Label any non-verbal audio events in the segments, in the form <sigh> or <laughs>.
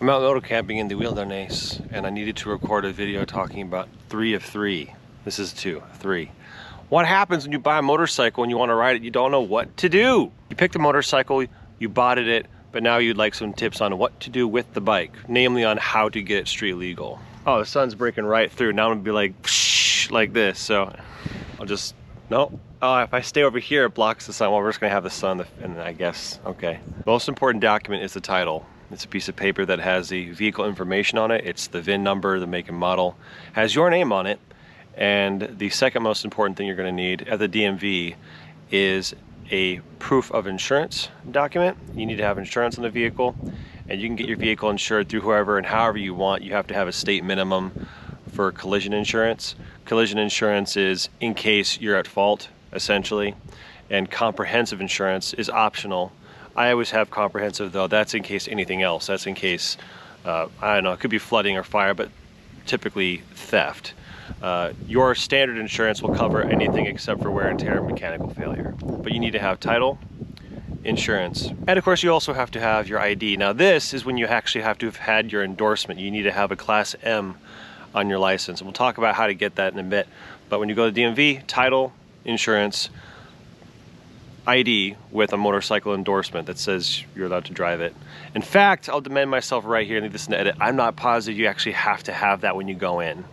I'm out moto camping in the wilderness and I needed to record a video talking about three of three. This is two, three. What happens when you buy a motorcycle and you want to ride it, you don't know what to do. You picked a motorcycle, you bought it, but now you'd like some tips on what to do with the bike, namely on how to get it street legal. Oh, the sun's breaking right through. Now I'm gonna be like, like this. So I'll just, no. Oh, if I stay over here, it blocks the sun. Well, we're just gonna have the sun, and I guess, okay. Most important document is the title. It's a piece of paper that has the vehicle information on it. It's the VIN number, the make and model, has your name on it. And the second most important thing you're gonna need at the DMV is a proof of insurance document. You need to have insurance on the vehicle and you can get your vehicle insured through whoever and however you want. You have to have a state minimum for collision insurance. Collision insurance is in case you're at fault, essentially, and comprehensive insurance is optional I always have comprehensive though. That's in case anything else. That's in case, uh, I don't know, it could be flooding or fire, but typically theft. Uh, your standard insurance will cover anything except for wear and tear and mechanical failure. But you need to have title, insurance, and of course you also have to have your ID. Now this is when you actually have to have had your endorsement. You need to have a class M on your license. And we'll talk about how to get that in a bit. But when you go to DMV, title, insurance, ID with a motorcycle endorsement that says you're allowed to drive it. In fact, I'll demand myself right here, leave this in the edit, I'm not positive you actually have to have that when you go in.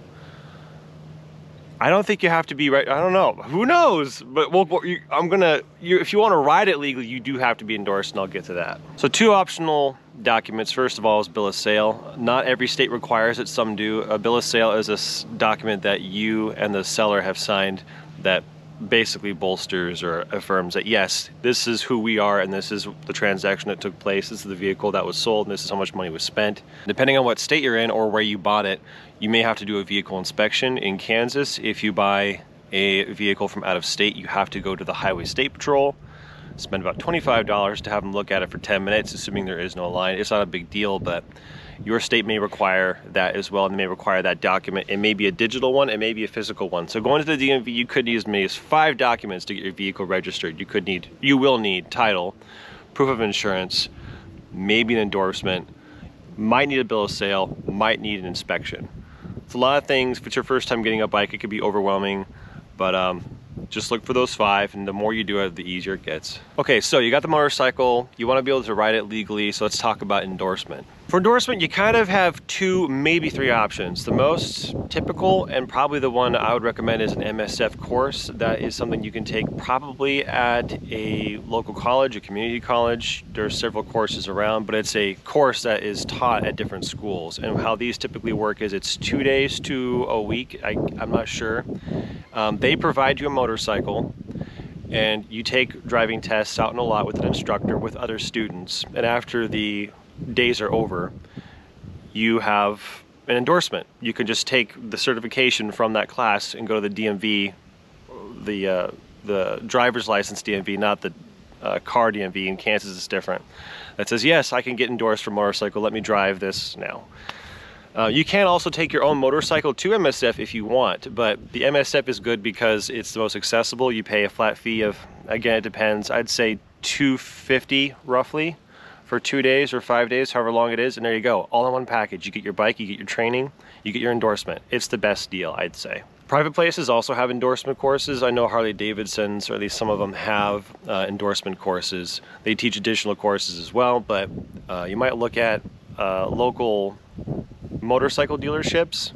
I don't think you have to be right. I don't know. Who knows? But we'll, I'm gonna. You, if you want to ride it legally, you do have to be endorsed, and I'll get to that. So two optional documents. First of all, is bill of sale. Not every state requires it. Some do. A bill of sale is a document that you and the seller have signed that basically bolsters or affirms that yes, this is who we are and this is the transaction that took place, this is the vehicle that was sold and this is how much money was spent. Depending on what state you're in or where you bought it, you may have to do a vehicle inspection. In Kansas, if you buy a vehicle from out of state, you have to go to the Highway State Patrol, spend about $25 to have them look at it for 10 minutes, assuming there is no line. It's not a big deal, but your state may require that as well and may require that document. It may be a digital one, it may be a physical one. So going to the DMV, you could need as many as five documents to get your vehicle registered. You could need, you will need title, proof of insurance, maybe an endorsement, might need a bill of sale, might need an inspection. It's a lot of things. If it's your first time getting a bike, it could be overwhelming, but um, just look for those five and the more you do it, the easier it gets. Okay, so you got the motorcycle, you wanna be able to ride it legally, so let's talk about endorsement. For endorsement, you kind of have two, maybe three options. The most typical and probably the one I would recommend is an MSF course. That is something you can take probably at a local college, a community college. There's several courses around, but it's a course that is taught at different schools. And how these typically work is it's two days to a week, I, am not sure. Um, they provide you a motorcycle and you take driving tests out in a lot with an instructor with other students. And after the days are over, you have an endorsement. You can just take the certification from that class and go to the DMV, the uh, the driver's license DMV, not the uh, car DMV. In Kansas, it's different. That says yes, I can get endorsed for motorcycle. Let me drive this now. Uh, you can also take your own motorcycle to MSF if you want, but the MSF is good because it's the most accessible. You pay a flat fee of, again, it depends. I'd say 250 roughly for two days or five days, however long it is, and there you go, all in one package. You get your bike, you get your training, you get your endorsement. It's the best deal, I'd say. Private places also have endorsement courses. I know Harley Davidson's, or at least some of them have uh, endorsement courses. They teach additional courses as well, but uh, you might look at uh, local motorcycle dealerships,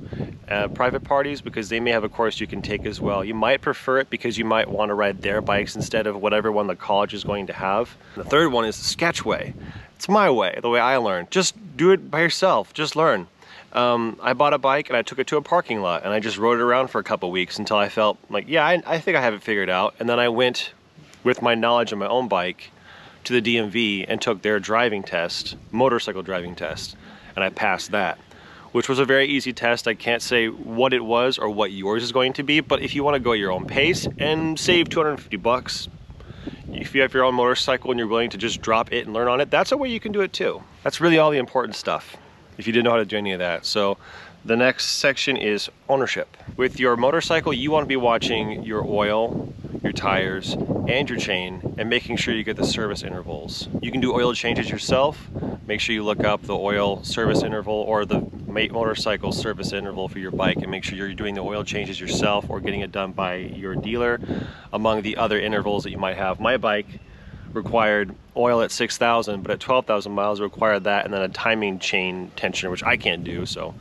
uh, private parties, because they may have a course you can take as well. You might prefer it because you might want to ride their bikes instead of whatever one the college is going to have. The third one is the Sketchway. It's my way, the way I learned. Just do it by yourself, just learn. Um, I bought a bike and I took it to a parking lot and I just rode it around for a couple weeks until I felt like, yeah, I, I think I have it figured out. And then I went with my knowledge of my own bike to the DMV and took their driving test, motorcycle driving test, and I passed that which was a very easy test. I can't say what it was or what yours is going to be, but if you want to go at your own pace and save 250 bucks, if you have your own motorcycle and you're willing to just drop it and learn on it, that's a way you can do it too. That's really all the important stuff if you didn't know how to do any of that. So the next section is ownership. With your motorcycle, you want to be watching your oil, your tires, and your chain, and making sure you get the service intervals. You can do oil changes yourself, make sure you look up the oil service interval or the Motorcycle service interval for your bike and make sure you're doing the oil changes yourself or getting it done by your dealer among the other intervals that you might have. My bike required oil at 6,000 but at 12,000 miles required that and then a timing chain tensioner which I can't do so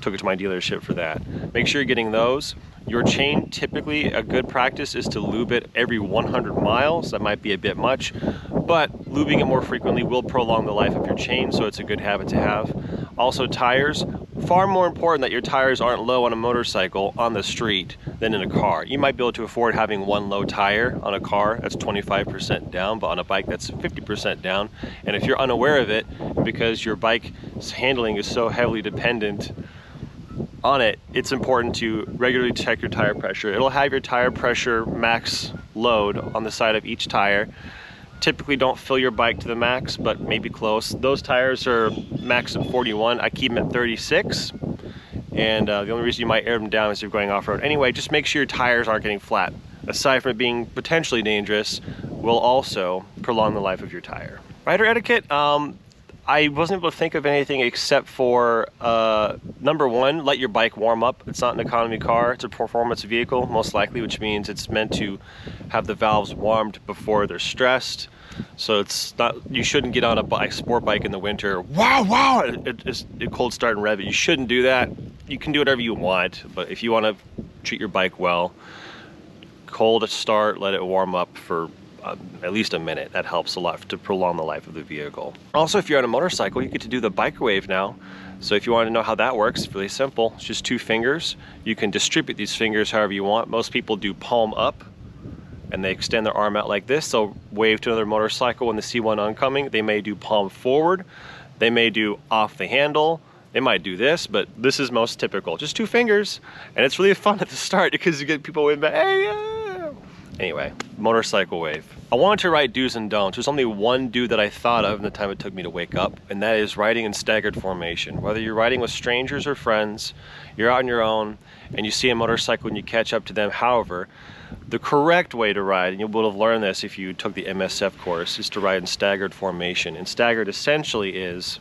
took it to my dealership for that. Make sure you're getting those. Your chain, typically a good practice is to lube it every 100 miles. That might be a bit much, but lubing it more frequently will prolong the life of your chain, so it's a good habit to have. Also tires, far more important that your tires aren't low on a motorcycle on the street than in a car. You might be able to afford having one low tire on a car that's 25% down, but on a bike that's 50% down. And if you're unaware of it, because your bike's handling is so heavily dependent on it, it's important to regularly check your tire pressure. It'll have your tire pressure max load on the side of each tire. Typically don't fill your bike to the max, but maybe close. Those tires are max at 41. I keep them at 36. And uh, the only reason you might air them down is if you're going off-road. Anyway, just make sure your tires aren't getting flat. Aside from it being potentially dangerous, will also prolong the life of your tire. Rider etiquette, um, I wasn't able to think of anything except for uh, number one, let your bike warm up. It's not an economy car, it's a performance vehicle, most likely, which means it's meant to have the valves warmed before they're stressed. So it's not, you shouldn't get on a bike, sport bike in the winter, wow, wow, it, it's a cold start and rev it. You shouldn't do that. You can do whatever you want, but if you want to treat your bike well, cold start, let it warm up for uh, at least a minute. That helps a lot to prolong the life of the vehicle. Also, if you're on a motorcycle, you get to do the bike wave now. So if you want to know how that works, it's really simple. It's just two fingers. You can distribute these fingers however you want. Most people do palm up and they extend their arm out like this. So wave to another motorcycle when they see one oncoming. They may do palm forward. They may do off the handle. They might do this, but this is most typical. Just two fingers. And it's really fun <laughs> at the start because you get people waving back, hey. Anyway, motorcycle wave. I wanted to write do's and don'ts. There's only one do that I thought of in the time it took me to wake up, and that is riding in staggered formation. Whether you're riding with strangers or friends, you're out on your own, and you see a motorcycle and you catch up to them. However, the correct way to ride, and you would have learned this if you took the MSF course, is to ride in staggered formation. And staggered essentially is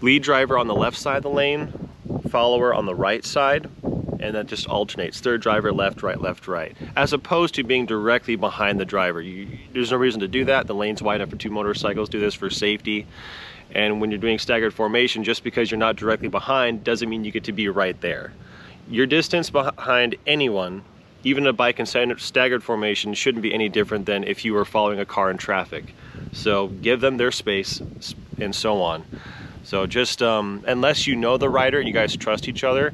lead driver on the left side of the lane, follower on the right side, and that just alternates third driver left right left right as opposed to being directly behind the driver. You, there's no reason to do that. The lane's wide enough for two motorcycles do this for safety. And when you're doing staggered formation just because you're not directly behind doesn't mean you get to be right there. Your distance behind anyone even a bike in staggered formation shouldn't be any different than if you were following a car in traffic. So give them their space and so on. So just um, unless you know the rider and you guys trust each other,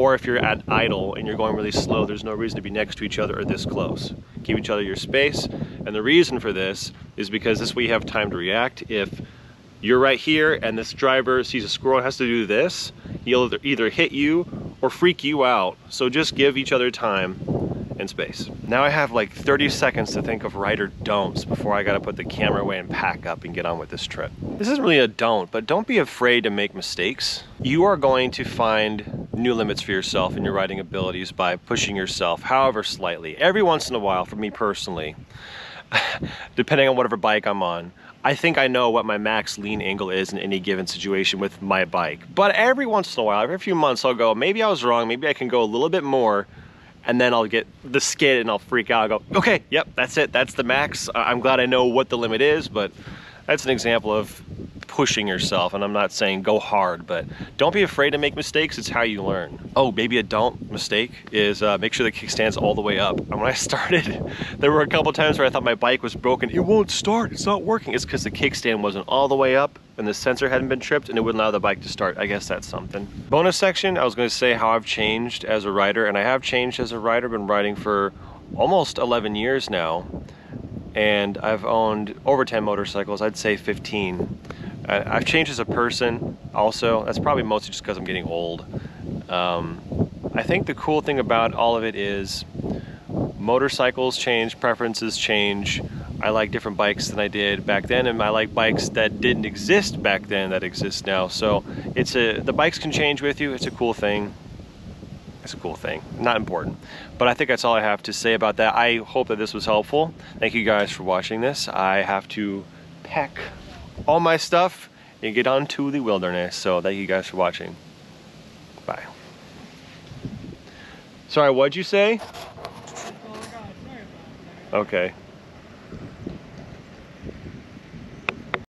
or if you're at idle and you're going really slow, there's no reason to be next to each other or this close. Keep each other your space. And the reason for this is because this way you have time to react. If you're right here and this driver sees a squirrel and has to do this, he'll either hit you or freak you out. So just give each other time and space. Now I have like 30 seconds to think of right or don'ts before I gotta put the camera away and pack up and get on with this trip. This isn't really a don't, but don't be afraid to make mistakes. You are going to find new limits for yourself and your riding abilities by pushing yourself, however slightly. Every once in a while, for me personally, <sighs> depending on whatever bike I'm on, I think I know what my max lean angle is in any given situation with my bike. But every once in a while, every few months, I'll go, maybe I was wrong, maybe I can go a little bit more and then I'll get the skid and I'll freak out. I'll go, okay, yep, that's it. That's the max. I'm glad I know what the limit is, but that's an example of pushing yourself. And I'm not saying go hard, but don't be afraid to make mistakes. It's how you learn. Oh, maybe a don't mistake is uh, make sure the kickstand's all the way up. And when I <laughs> started, there were a couple times where I thought my bike was broken. It won't start. It's not working. It's because the kickstand wasn't all the way up and the sensor hadn't been tripped and it wouldn't allow the bike to start. I guess that's something. Bonus section, I was going to say how I've changed as a rider, and I have changed as a rider. Been riding for almost 11 years now, and I've owned over 10 motorcycles. I'd say 15. I've changed as a person also. That's probably mostly just because I'm getting old. Um, I think the cool thing about all of it is motorcycles change, preferences change. I like different bikes than I did back then, and I like bikes that didn't exist back then that exist now. So it's a the bikes can change with you. It's a cool thing. It's a cool thing. Not important, but I think that's all I have to say about that. I hope that this was helpful. Thank you guys for watching this. I have to pack all my stuff and get on to the wilderness. So thank you guys for watching. Bye. Sorry, what'd you say? Oh, God, sorry about that. Okay.